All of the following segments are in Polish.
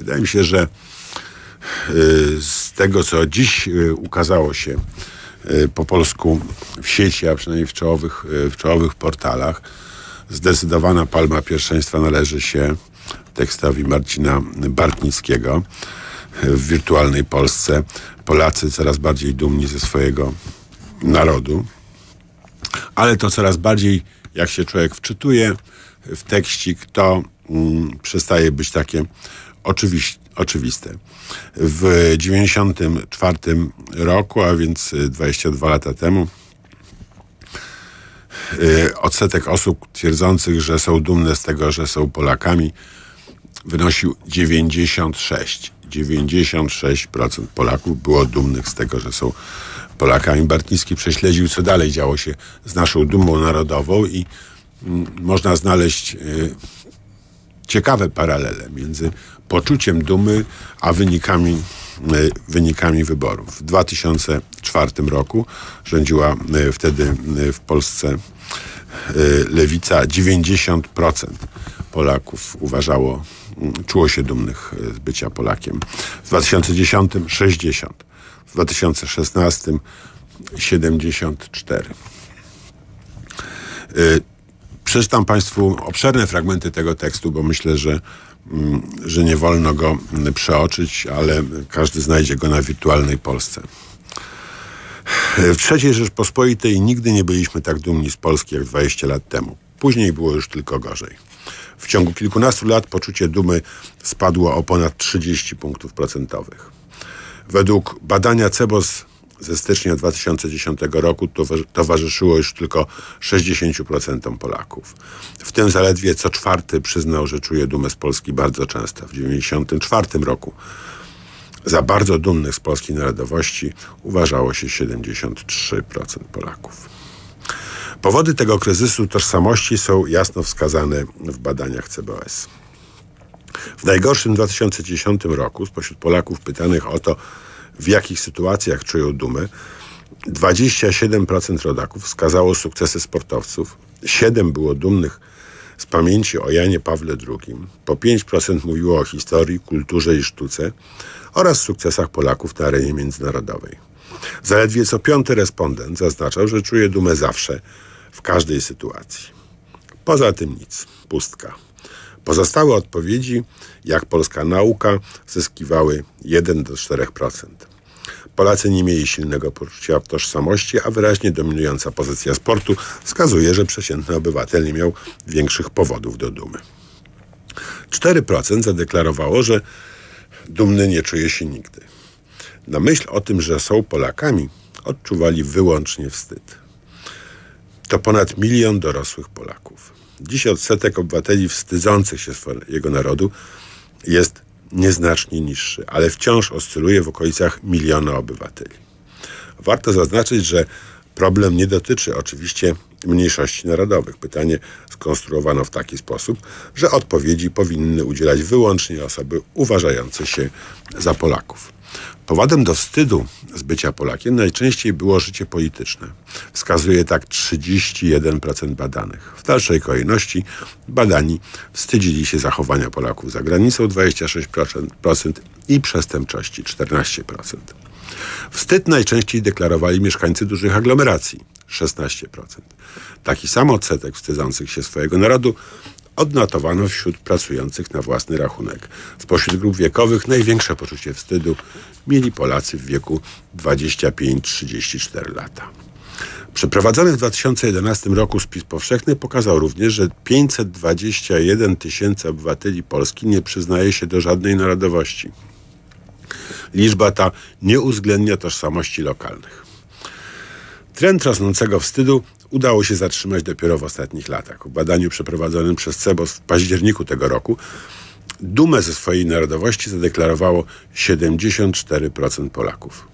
Wydaje mi się, że y, z tego, co dziś y, ukazało się y, po polsku w sieci, a przynajmniej w czołowych, w czołowych portalach, zdecydowana palma pierwszeństwa należy się tekstowi Marcina Bartnickiego w wirtualnej Polsce. Polacy coraz bardziej dumni ze swojego narodu, ale to coraz bardziej, jak się człowiek wczytuje w tekścik, to mm, przestaje być takie oczywiste. W 94 roku, a więc 22 lata temu, y, odsetek osób twierdzących, że są dumne z tego, że są Polakami, wynosił 96. 96% Polaków było dumnych z tego, że są Polakami. Bartnicki prześledził, co dalej działo się z naszą dumą narodową i można znaleźć y, ciekawe paralele między poczuciem dumy a wynikami, y, wynikami wyborów. W 2004 roku rządziła y, wtedy w Polsce lewica. 90% Polaków uważało, czuło się dumnych z bycia Polakiem. W 2010 60 w 2016 74. Przeczytam Państwu obszerne fragmenty tego tekstu, bo myślę, że, mm, że nie wolno go przeoczyć, ale każdy znajdzie go na wirtualnej Polsce. W III Rzeczpospolitej nigdy nie byliśmy tak dumni z Polski jak 20 lat temu. Później było już tylko gorzej. W ciągu kilkunastu lat poczucie dumy spadło o ponad 30 punktów procentowych. Według badania CEBOS ze stycznia 2010 roku towarzyszyło już tylko 60% Polaków. W tym zaledwie co czwarty przyznał, że czuje dumę z Polski bardzo często. W 1994 roku za bardzo dumnych z polskiej narodowości uważało się 73% Polaków. Powody tego kryzysu tożsamości są jasno wskazane w badaniach CBOS. W najgorszym 2010 roku spośród Polaków pytanych o to, w jakich sytuacjach czują dumę, 27% rodaków wskazało sukcesy sportowców, 7% było dumnych z pamięci o Janie Pawle II, po 5% mówiło o historii, kulturze i sztuce oraz sukcesach Polaków na arenie międzynarodowej. Zaledwie co piąty respondent zaznaczał, że czuje dumę zawsze, w każdej sytuacji. Poza tym nic, pustka. Pozostałe odpowiedzi, jak polska nauka, zyskiwały 1 do 4%. Polacy nie mieli silnego poczucia tożsamości, a wyraźnie dominująca pozycja sportu wskazuje, że przeciętny obywatel nie miał większych powodów do dumy. 4% zadeklarowało, że dumny nie czuje się nigdy. Na myśl o tym, że są Polakami, odczuwali wyłącznie wstyd. To ponad milion dorosłych Polaków. Dziś odsetek obywateli wstydzących się swojego narodu jest nieznacznie niższy, ale wciąż oscyluje w okolicach miliona obywateli. Warto zaznaczyć, że problem nie dotyczy oczywiście mniejszości narodowych. Pytanie skonstruowano w taki sposób, że odpowiedzi powinny udzielać wyłącznie osoby uważające się za Polaków. Powodem do wstydu z bycia Polakiem najczęściej było życie polityczne. Wskazuje tak 31% badanych. W dalszej kolejności badani wstydzili się zachowania Polaków za granicą 26% i przestępczości 14%. Wstyd najczęściej deklarowali mieszkańcy dużych aglomeracji 16%. Taki sam odsetek wstydzących się swojego narodu odnotowano wśród pracujących na własny rachunek. Spośród grup wiekowych największe poczucie wstydu mieli Polacy w wieku 25-34 lata. Przeprowadzony w 2011 roku spis powszechny pokazał również, że 521 tysięcy obywateli Polski nie przyznaje się do żadnej narodowości. Liczba ta nie uwzględnia tożsamości lokalnych. Trend rosnącego wstydu udało się zatrzymać dopiero w ostatnich latach. W badaniu przeprowadzonym przez CEBOS w październiku tego roku dumę ze swojej narodowości zadeklarowało 74% Polaków,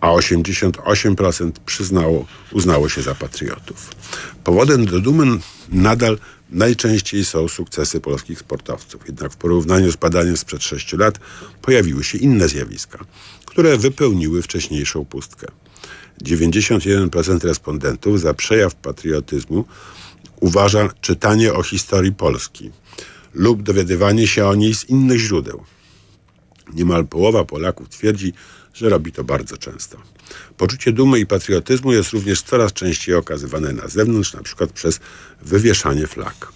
a 88% przyznało, uznało się za patriotów. Powodem do dumy nadal najczęściej są sukcesy polskich sportowców. Jednak w porównaniu z badaniem sprzed 6 lat pojawiły się inne zjawiska, które wypełniły wcześniejszą pustkę. 91% respondentów za przejaw patriotyzmu uważa czytanie o historii Polski lub dowiadywanie się o niej z innych źródeł. Niemal połowa Polaków twierdzi, że robi to bardzo często. Poczucie dumy i patriotyzmu jest również coraz częściej okazywane na zewnątrz, przykład przez wywieszanie flag.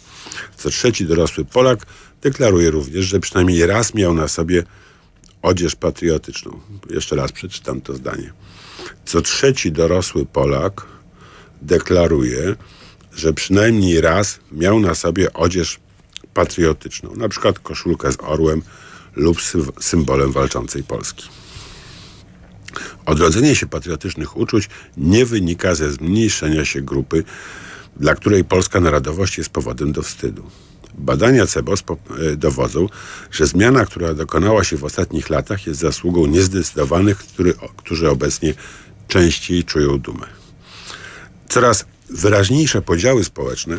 Co trzeci dorosły Polak deklaruje również, że przynajmniej raz miał na sobie odzież patriotyczną. Jeszcze raz przeczytam to zdanie. Co trzeci dorosły Polak deklaruje, że przynajmniej raz miał na sobie odzież patriotyczną, na przykład koszulkę z orłem lub symbolem walczącej Polski. Odrodzenie się patriotycznych uczuć nie wynika ze zmniejszenia się grupy, dla której polska narodowość jest powodem do wstydu. Badania CEBOS e, dowodzą, że zmiana, która dokonała się w ostatnich latach, jest zasługą niezdecydowanych, który, którzy obecnie częściej czują dumę. Coraz wyraźniejsze podziały społeczne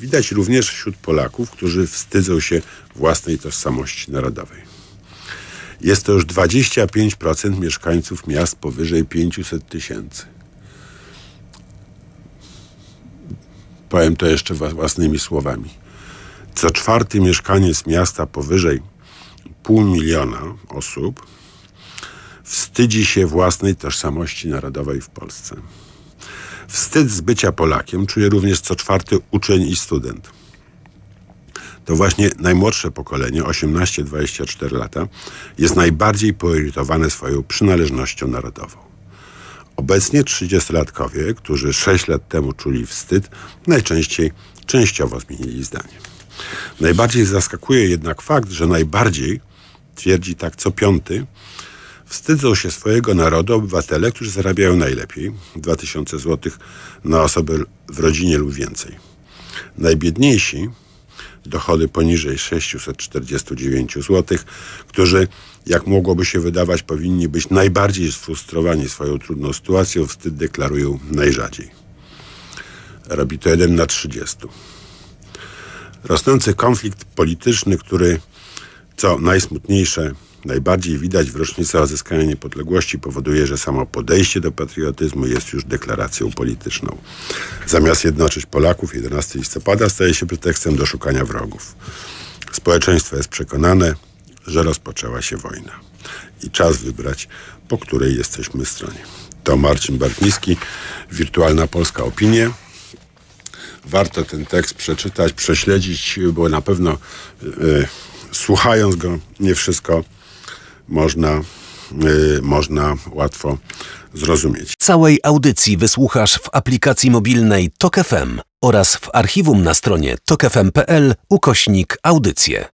widać również wśród Polaków, którzy wstydzą się własnej tożsamości narodowej. Jest to już 25% mieszkańców miast powyżej 500 tysięcy. Powiem to jeszcze własnymi słowami. Co czwarty mieszkaniec miasta powyżej pół miliona osób wstydzi się własnej tożsamości narodowej w Polsce. Wstyd z bycia Polakiem czuje również co czwarty uczeń i student. To właśnie najmłodsze pokolenie, 18-24 lata, jest najbardziej poirytowane swoją przynależnością narodową. Obecnie 30-latkowie, którzy 6 lat temu czuli wstyd, najczęściej częściowo zmienili zdanie. Najbardziej zaskakuje jednak fakt, że najbardziej, twierdzi tak co piąty, wstydzą się swojego narodu obywatele, którzy zarabiają najlepiej 2000 zł na osobę w rodzinie lub więcej. Najbiedniejsi dochody poniżej 649 zł, którzy, jak mogłoby się wydawać, powinni być najbardziej sfrustrowani swoją trudną sytuacją, wstyd deklarują najrzadziej. Robi to jeden na 30. Rosnący konflikt polityczny, który, co najsmutniejsze, najbardziej widać w rocznicę odzyskania niepodległości, powoduje, że samo podejście do patriotyzmu jest już deklaracją polityczną. Zamiast jednoczyć Polaków, 11 listopada staje się pretekstem do szukania wrogów. Społeczeństwo jest przekonane, że rozpoczęła się wojna. I czas wybrać, po której jesteśmy stronie. To Marcin Bartniski, Wirtualna Polska Opinie warto ten tekst przeczytać, prześledzić, bo na pewno y, słuchając go nie wszystko można, y, można łatwo zrozumieć. Całej audycji wysłuchasz w aplikacji mobilnej TokFM oraz w archiwum na stronie tokefm.pl ukośnik audycje.